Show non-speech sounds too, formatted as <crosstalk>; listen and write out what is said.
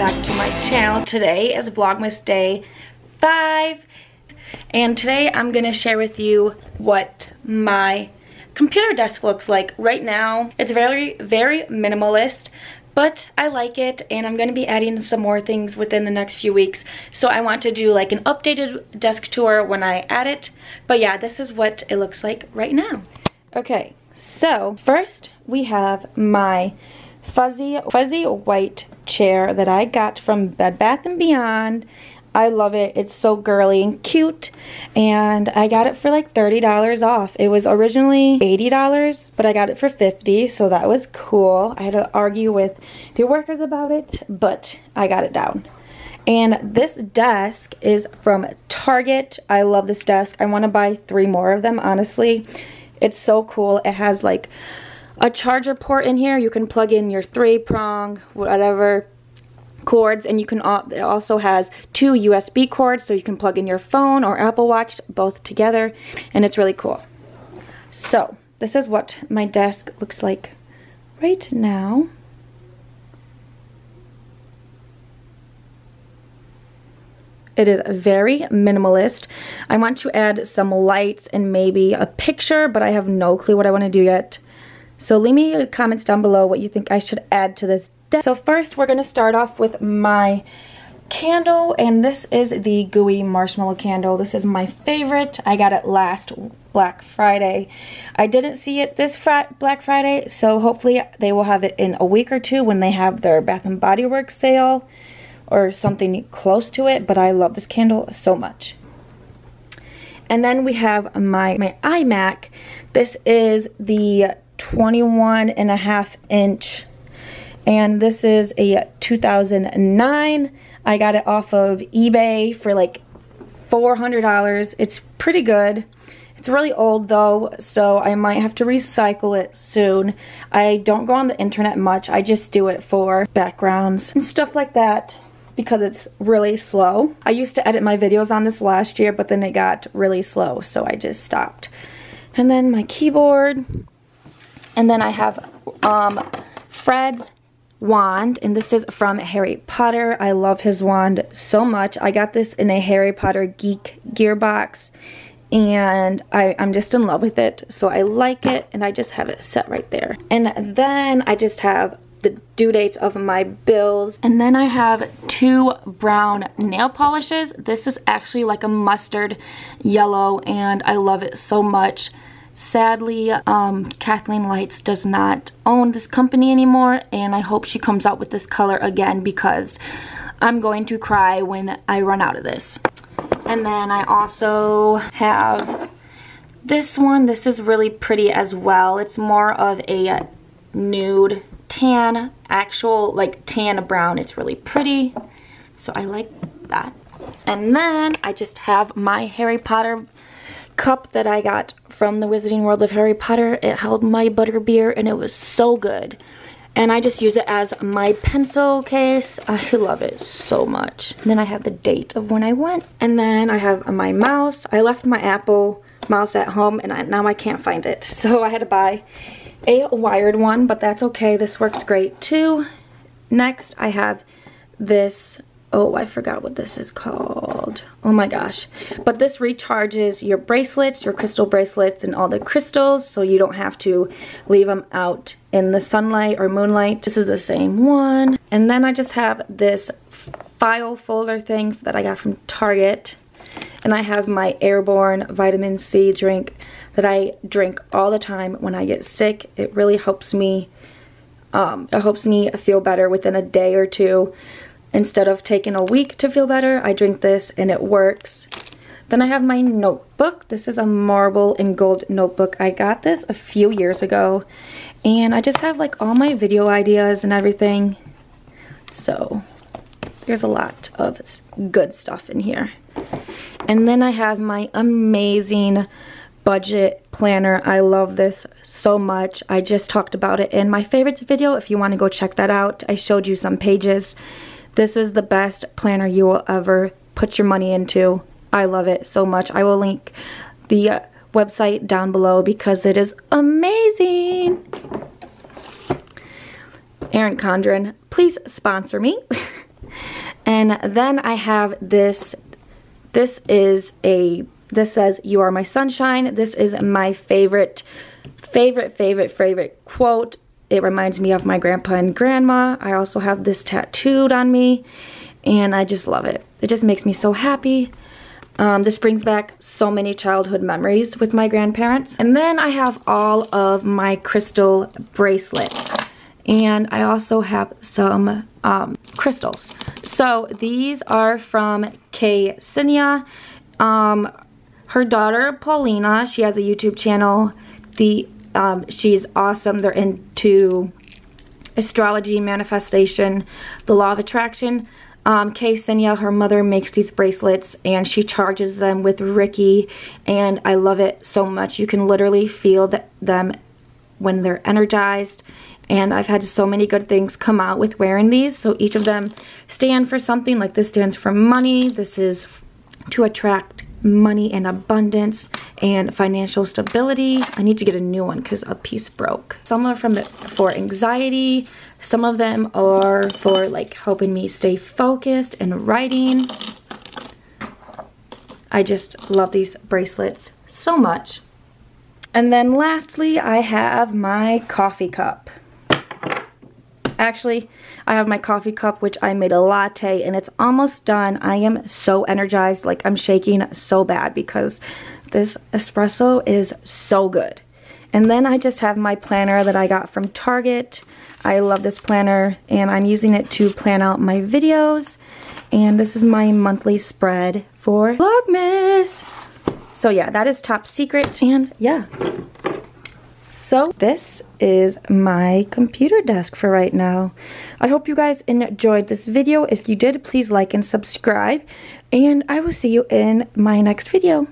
back to my channel. Today is Vlogmas Day 5 and today I'm going to share with you what my computer desk looks like right now. It's very, very minimalist but I like it and I'm going to be adding some more things within the next few weeks. So I want to do like an updated desk tour when I add it. But yeah, this is what it looks like right now. Okay, so first we have my fuzzy, fuzzy white chair that I got from Bed Bath & Beyond. I love it. It's so girly and cute. And I got it for like $30 off. It was originally $80, but I got it for 50 so that was cool. I had to argue with the workers about it, but I got it down. And this desk is from Target. I love this desk. I want to buy three more of them, honestly. It's so cool. It has like a charger port in here. You can plug in your three prong, whatever cords and you can it also has two USB cords so you can plug in your phone or Apple Watch both together and it's really cool. So this is what my desk looks like right now. It is very minimalist. I want to add some lights and maybe a picture, but I have no clue what I want to do yet. So leave me comments down below what you think I should add to this deck. So first we're going to start off with my candle and this is the gooey marshmallow candle. This is my favorite. I got it last Black Friday. I didn't see it this fr Black Friday so hopefully they will have it in a week or two when they have their Bath & Body Works sale or something close to it but I love this candle so much. And then we have my, my iMac. This is the 21 and a half inch. And this is a 2009 I got it off of eBay for like $400 it's pretty good. It's really old though so I might have to recycle it soon. I don't go on the internet much. I just do it for backgrounds and stuff like that because it's really slow. I used to edit my videos on this last year but then it got really slow so I just stopped. And then my keyboard and then I have um, Fred's wand, and this is from Harry Potter. I love his wand so much. I got this in a Harry Potter Geek Gear box, and I, I'm just in love with it. So I like it, and I just have it set right there. And then I just have the due dates of my bills. And then I have two brown nail polishes. This is actually like a mustard yellow, and I love it so much. Sadly, um, Kathleen Lights does not own this company anymore, and I hope she comes out with this color again because I'm going to cry when I run out of this. And then I also have this one. This is really pretty as well. It's more of a nude tan, actual like tan brown. It's really pretty, so I like that. And then I just have my Harry Potter cup that I got from the Wizarding World of Harry Potter. It held my butterbeer and it was so good. And I just use it as my pencil case. I love it so much. And then I have the date of when I went. And then I have my mouse. I left my Apple mouse at home and I, now I can't find it. <laughs> So I had to buy a wired one, but that's okay. This works great too. Next, I have this oh I forgot what this is called. Oh my gosh. But this recharges your bracelets your crystal bracelets and all the crystals so you don't have to leave them out in the sunlight or moonlight. This is the same one. And then I just have this file folder thing that I got from Target. And I have my airborne vitamin C drink that I drink all the time. When I get sick it really helps me um, it helps me feel better within a day or two Instead of taking a week to feel better, I drink this and it works. Then I have my notebook. This is a marble and gold notebook. I got this a few years ago. And I just have like all my video ideas and everything. So there's a lot of good stuff in here. And then I have my amazing budget planner. I love this so much. I just talked about it in my favorites video. If you want to go check that out, I showed you some pages. This is the best planner you will ever put your money into. I love it so much. I will link the uh, website down below because it is amazing. Erin Condren, please sponsor me. <laughs> And then I have this, this is a, this says, you are my sunshine. This is my favorite, favorite, favorite, favorite quote. It reminds me of my grandpa and grandma. I also have this tattooed on me and I just love it. It just makes me so happy. Um, this brings back so many childhood memories with my grandparents. And then I have all of my crystal bracelets. And I also have some um, crystals. So these are from Kay Sinia. Um, her daughter, Paulina, she has a YouTube channel. The um, She's awesome. They're into astrology, manifestation, the law of attraction. Um, Kay Senya, her mother, makes these bracelets and she charges them with Reiki and I love it so much. You can literally feel the, them when they're energized and I've had so many good things come out with wearing these. So each of them stand for something. Like this stands for money. This is to attract money and abundance and financial stability. I need to get a new one because a piece broke. Some are from for anxiety. Some of them are for like helping me stay focused and writing. I just love these bracelets so much. And then lastly, I have my coffee cup. Actually, I have my coffee cup, which I made a latte, and it's almost done. I am so energized, like I'm shaking so bad because this espresso is so good. And then I just have my planner that I got from Target. I love this planner, and I'm using it to plan out my videos. And this is my monthly spread for Vlogmas. So yeah, that is top secret, and yeah. So this is my computer desk for right now. I hope you guys enjoyed this video. If you did, please like and subscribe. And I will see you in my next video.